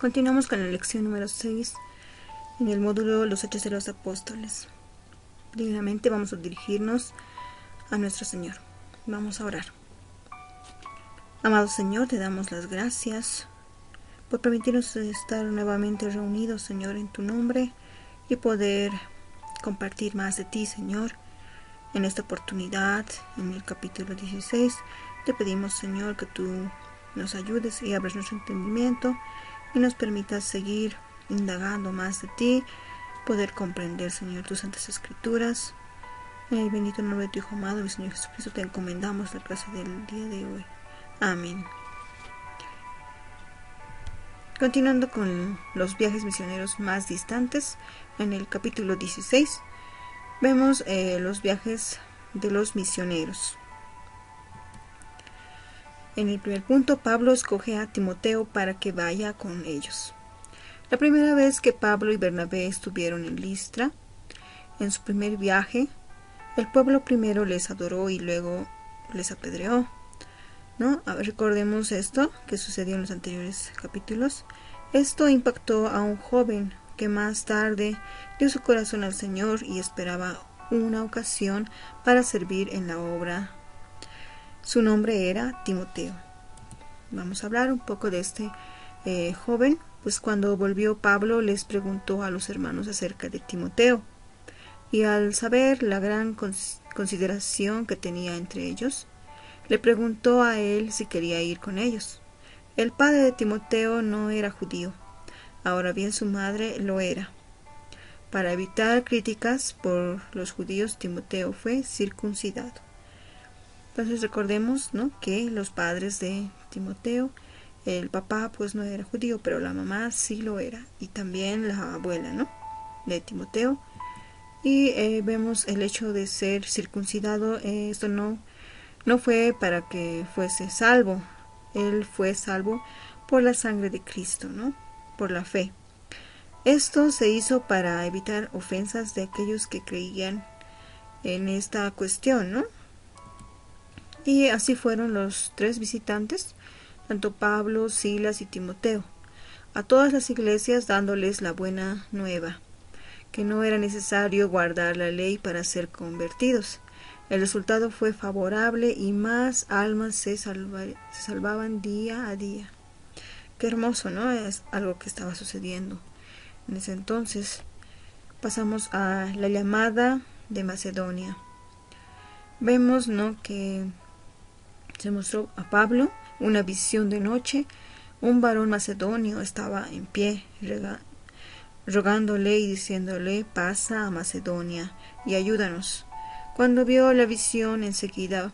Continuamos con la lección número 6 en el módulo Los Hechos de los Apóstoles. Primeramente vamos a dirigirnos a nuestro Señor. Vamos a orar. Amado Señor, te damos las gracias por permitirnos estar nuevamente reunidos, Señor, en tu nombre y poder compartir más de ti, Señor. En esta oportunidad, en el capítulo 16, te pedimos, Señor, que tú nos ayudes y abres nuestro entendimiento y nos permitas seguir indagando más de ti, poder comprender, Señor, tus santas escrituras. El bendito nombre de tu Hijo amado, mi Señor Jesucristo, te encomendamos la clase del día de hoy. Amén. Continuando con los viajes misioneros más distantes, en el capítulo 16 vemos eh, los viajes de los misioneros. En el primer punto, Pablo escoge a Timoteo para que vaya con ellos. La primera vez que Pablo y Bernabé estuvieron en Listra, en su primer viaje, el pueblo primero les adoró y luego les apedreó. ¿No? recordemos esto que sucedió en los anteriores capítulos. Esto impactó a un joven que más tarde dio su corazón al Señor y esperaba una ocasión para servir en la obra su nombre era Timoteo. Vamos a hablar un poco de este eh, joven, pues cuando volvió Pablo les preguntó a los hermanos acerca de Timoteo. Y al saber la gran consideración que tenía entre ellos, le preguntó a él si quería ir con ellos. El padre de Timoteo no era judío, ahora bien su madre lo era. Para evitar críticas por los judíos, Timoteo fue circuncidado. Entonces recordemos ¿no? que los padres de Timoteo, el papá pues no era judío, pero la mamá sí lo era, y también la abuela ¿no? de Timoteo. Y eh, vemos el hecho de ser circuncidado, esto no, no fue para que fuese salvo, él fue salvo por la sangre de Cristo, ¿no? por la fe. Esto se hizo para evitar ofensas de aquellos que creían en esta cuestión, ¿no? Y así fueron los tres visitantes, tanto Pablo, Silas y Timoteo, a todas las iglesias dándoles la buena nueva, que no era necesario guardar la ley para ser convertidos. El resultado fue favorable y más almas se, salvaban día a día. Qué hermoso, ¿no? Es algo que estaba sucediendo. En ese entonces pasamos a la llamada de Macedonia. Vemos, ¿no? Que se mostró a Pablo una visión de noche. Un varón macedonio estaba en pie, rogándole y diciéndole, pasa a Macedonia y ayúdanos. Cuando vio la visión enseguida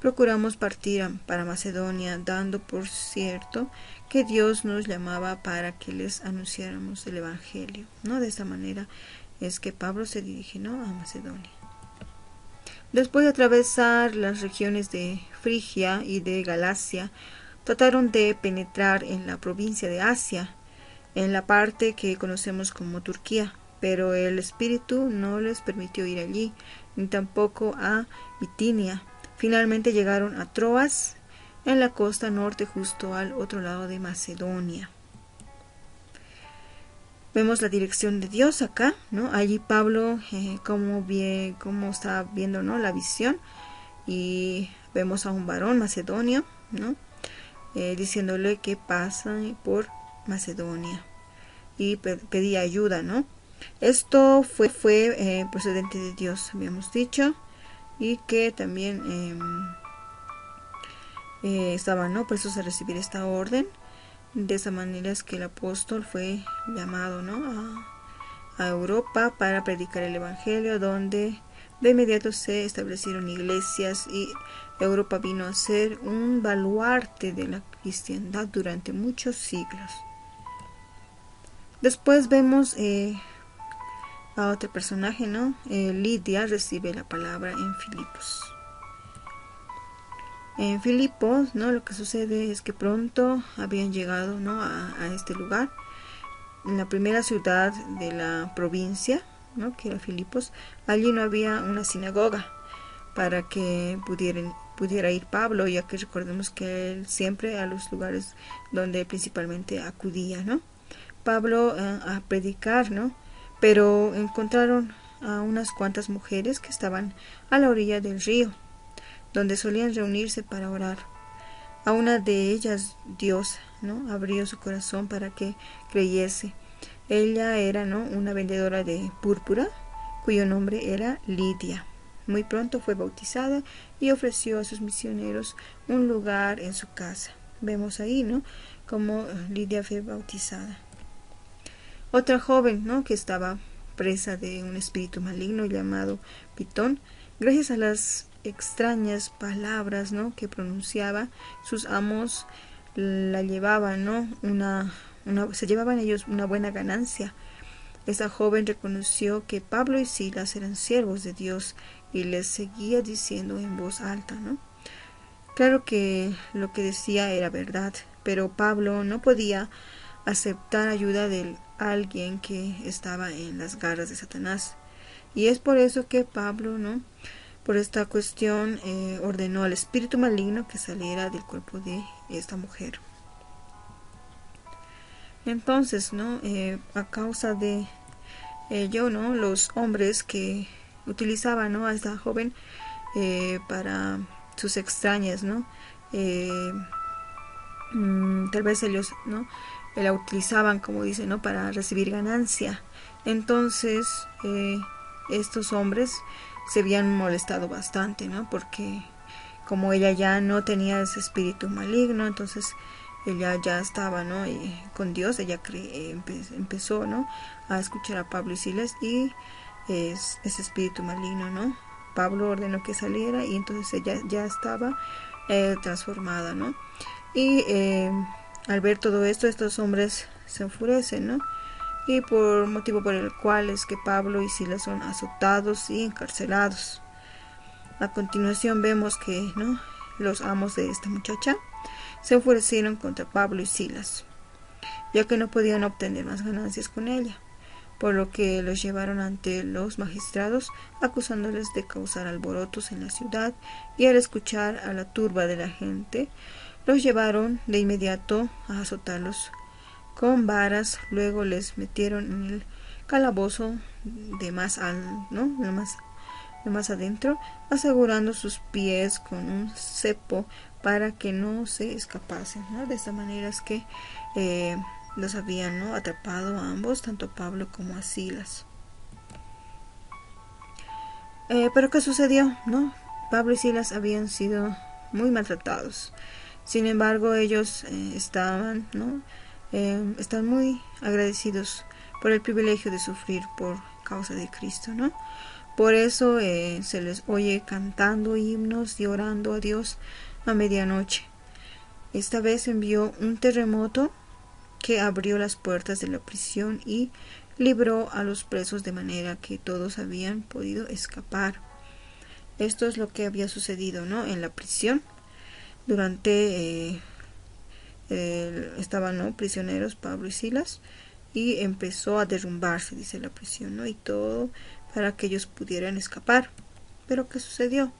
procuramos partir para Macedonia, dando por cierto que Dios nos llamaba para que les anunciáramos el Evangelio. ¿no? De esta manera es que Pablo se dirigió a Macedonia. Después de atravesar las regiones de Frigia y de Galacia, trataron de penetrar en la provincia de Asia, en la parte que conocemos como Turquía, pero el Espíritu no les permitió ir allí, ni tampoco a Bitinia. Finalmente llegaron a Troas, en la costa norte, justo al otro lado de Macedonia. Vemos la dirección de Dios acá, ¿no? Allí Pablo, eh, como, bien, como está viendo, ¿no? La visión. Y vemos a un varón macedonio, ¿no? Eh, diciéndole que pasa por Macedonia. Y pedía ayuda, ¿no? Esto fue, fue eh, procedente de Dios, habíamos dicho. Y que también em, estaban, ¿no? Presos a recibir esta orden de esa manera es que el apóstol fue llamado ¿no? a, Europa para predicar el Evangelio, donde de inmediato se establecieron iglesias y Europa vino a ser un baluarte de la cristiandad durante muchos siglos. Después vemos eh, a otro personaje, ¿no? Eh, Lidia recibe la palabra en Filipos. En Filipos, ¿no? Lo que sucede es que pronto habían llegado, ¿no? A, este lugar, en la primera ciudad de la provincia, ¿no? Que era Filipos. Allí no había una sinagoga para que pudieran pudiera ir Pablo, ya que recordemos que él siempre a los lugares donde principalmente acudía, ¿no? Pablo eh, a predicar, ¿no? Pero encontraron a unas cuantas mujeres que estaban a la orilla del río, donde solían reunirse para orar. A una de ellas Dios, ¿no? abrió su corazón para que creyese. Ella era, ¿no? una vendedora de púrpura, cuyo nombre era Lidia. Muy pronto fue bautizada y ofreció a sus misioneros un lugar en su casa. Vemos ahí, ¿no? Como Lidia fue bautizada. Otra joven, ¿no? Que estaba presa de un espíritu maligno llamado Pitón, gracias a las extrañas palabras, ¿no? Que pronunciaba, sus amos la llevaban, ¿no? Una, una, se llevaban ellos una buena ganancia. Esta joven reconoció que Pablo y Silas eran siervos de Dios y les seguía diciendo en voz alta, ¿no? Claro que lo que decía era verdad, pero Pablo no podía aceptar ayuda de alguien que estaba en las garras de Satanás. Y es por eso que Pablo, ¿no? Por esta cuestión eh, ordenó al espíritu maligno que saliera del cuerpo de esta mujer. Entonces, ¿no? Eh, a causa de ello, ¿no? Los hombres que utilizaban, ¿no? A esta joven eh, para sus extrañas, ¿no? Mm, tal vez ellos, ¿no? La utilizaban, como dice, ¿no? Para recibir ganancia. Entonces, estos hombres se habían molestado bastante, ¿no? Porque como ella ya no tenía ese espíritu maligno, entonces ella ya estaba ¿no? con Dios, ella empezó ¿no? a escuchar a Pablo y Silas y es, ese espíritu maligno, ¿no? Pablo ordenó que saliera y entonces ella ya estaba eh, transformada, ¿no? Y eh, al ver todo esto, estos hombres se enfurecen, ¿no? Y por motivo por el cual es que Pablo y Silas son azotados y encarcelados. A continuación vemos que, ¿no? Los amos de esta muchacha se enfurecieron contra Pablo y Silas, ya que no podían obtener más ganancias con ella, por lo que los llevaron ante los magistrados acusándoles de causar alborotos en la ciudad y al escuchar a la turba de la gente, los llevaron de inmediato a azotarlos con varas, luego les metieron en el calabozo de más al, ¿no? de más, de más adentro, asegurando sus pies con un cepo para que no se escapasen. ¿no? De esta manera es que eh, los habían ¿no? atrapado a ambos, tanto Pablo como a Silas. Eh, pero ¿qué sucedió? ¿no? Pablo y Silas habían sido muy maltratados. Sin embargo, ellos eh, estaban, ¿no? Están muy agradecidos por el privilegio de sufrir por causa de Cristo, ¿no? Por eso se les oye cantando himnos y orando a Dios a medianoche. Esta vez envió un terremoto que abrió las puertas de la prisión y libró a los presos de manera que todos habían podido escapar. Esto es lo que había sucedido, ¿no? En la prisión. Durante eh, estaban ¿no? prisioneros Pablo y Silas y empezó a derrumbarse, dice la prisión, ¿no? Y todo para que ellos pudieran escapar. Pero ¿qué sucedió?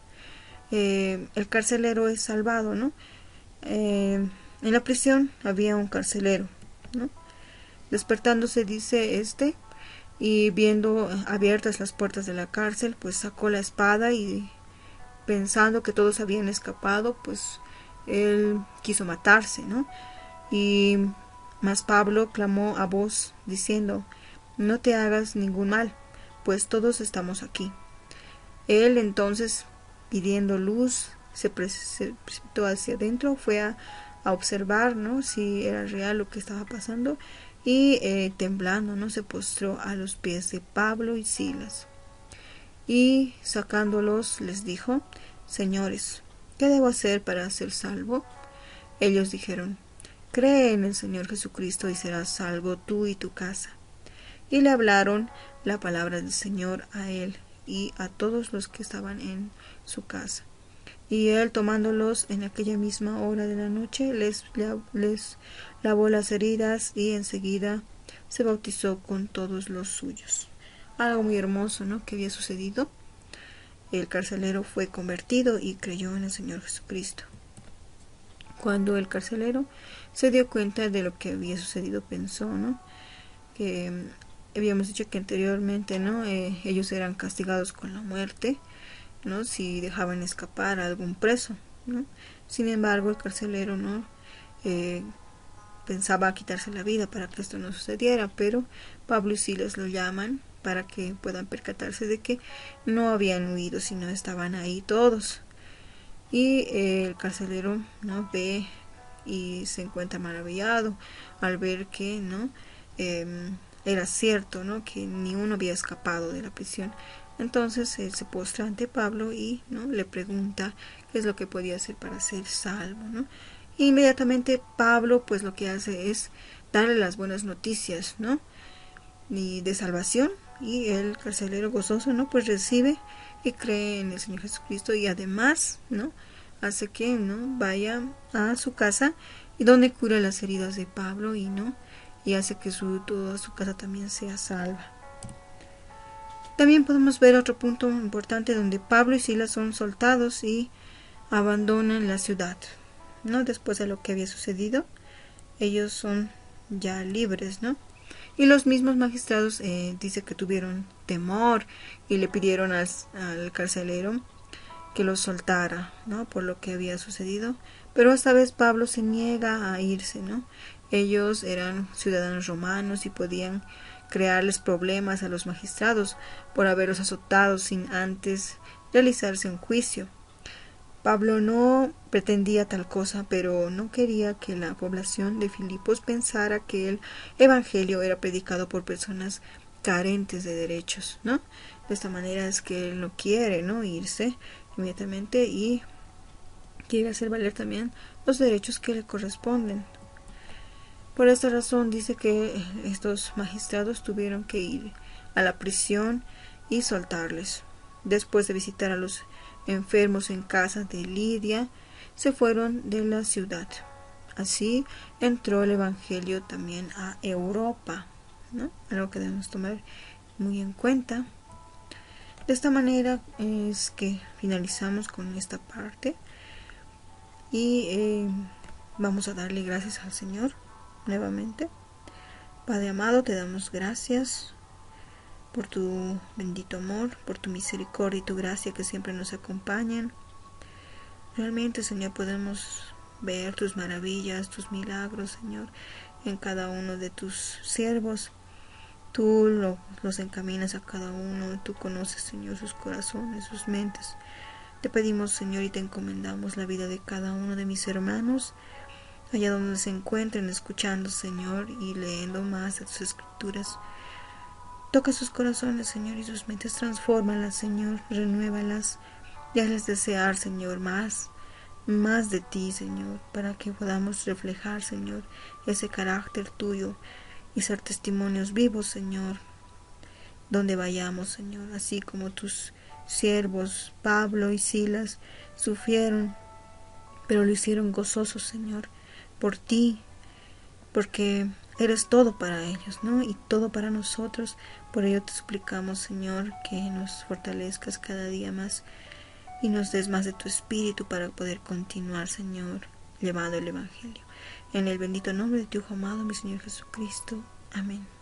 Eh, el carcelero es salvado, ¿no? Eh, en la prisión había un carcelero, ¿no? Despertándose, dice este, y viendo abiertas las puertas de la cárcel, pues sacó la espada y pensando que todos habían escapado, pues él quiso matarse, ¿no? Y más Pablo clamó a voz diciendo, no te hagas ningún mal, pues todos estamos aquí. Él entonces pidiendo luz, se, precipitó hacia adentro, fue a, observar ¿no? si era real lo que estaba pasando y eh, temblando no se postró a los pies de Pablo y Silas y sacándolos les dijo señores ¿qué debo hacer para ser salvo? ellos dijeron cree en el Señor Jesucristo y serás salvo tú y tu casa y le hablaron la palabra del Señor a él y a todos los que estaban en su casa. Y él, tomándolos en aquella misma hora de la noche, les, les lavó las heridas y enseguida se bautizó con todos los suyos. Algo muy hermoso, ¿no? Que había sucedido. El carcelero fue convertido y creyó en el Señor Jesucristo. Cuando el carcelero se dio cuenta de lo que había sucedido, pensó, ¿no? Que mm, habíamos dicho que anteriormente, ¿no? Eh, ellos eran castigados con la muerte, ¿no? Si dejaban escapar a algún preso, ¿no? Sin embargo, el carcelero, ¿no? Eh, pensaba quitarse la vida para que esto no sucediera, pero Pablo y Silas lo llaman para que puedan percatarse de que no habían huido, sino estaban ahí todos. Y eh, el carcelero no ve y se encuentra maravillado al ver que no em, era cierto, ¿no? que ni uno había escapado de la prisión. Entonces él se postra ante Pablo y ¿no? le pregunta qué es lo que podía hacer para ser salvo. ¿no? inmediatamente Pablo pues lo que hace es darle las buenas noticias, ¿no? Y de salvación y el carcelero gozoso, ¿no? Pues recibe y cree en el Señor Jesucristo y además, ¿no? Hace que, ¿no? Vaya a su casa y donde cura las heridas de Pablo y, ¿no? Y hace que su, toda su casa también sea salva. También podemos ver otro punto importante donde Pablo y Silas son soltados y abandonan la ciudad. ¿no? Después de lo que había sucedido, ellos son ya libres, ¿no? Y los mismos magistrados eh, dice que tuvieron temor y le pidieron al, carcelero que los soltara, ¿no? Por lo que había sucedido. Pero esta vez Pablo se niega a irse, ¿no? Ellos eran ciudadanos romanos y podían crearles problemas a los magistrados por haberlos azotado sin antes realizarse un juicio. Pablo no pretendía tal cosa, pero no quería que la población de Filipos pensara que el Evangelio era predicado por personas carentes de derechos, ¿no? De esta manera es que él no quiere, ¿no? Irse inmediatamente y quiere hacer valer también los derechos que le corresponden. Por esta razón dice que estos magistrados tuvieron que ir a la prisión y soltarles. Después de visitar a los enfermos en casa de Lidia, se fueron de la ciudad. Así entró el Evangelio también a Europa, algo que debemos tomar muy en cuenta. De esta manera es que finalizamos con esta parte y eh, vamos a darle gracias al Señor nuevamente. Padre amado, te damos gracias por tu bendito amor, por tu misericordia y tu gracia que siempre nos acompañan. Realmente, Señor, podemos ver tus maravillas, tus milagros, Señor, en cada uno de tus siervos. Tú los encaminas a cada uno, tú conoces, Señor, sus corazones, sus mentes. Te pedimos, Señor, y te encomendamos la vida de cada uno de mis hermanos, allá donde se encuentren escuchando, Señor, y leyendo más de tus escrituras. Toca sus corazones, Señor, y sus mentes. Transfórmalas, Señor, renuévalas. Y hazles desear, Señor, más, más de ti, Señor, para que podamos reflejar, Señor, ese carácter tuyo y ser testimonios vivos, Señor, donde vayamos, Señor, así como tus siervos, Pablo y Silas, sufrieron, pero lo hicieron gozosos, Señor, por ti, porque eres todo para ellos, ¿no? Y todo para nosotros. Por ello te suplicamos, Señor, que nos fortalezcas cada día más y nos des más de tu espíritu para poder continuar, Señor, llevando el Evangelio. En el bendito nombre de tu Hijo amado, mi Señor Jesucristo. Amén.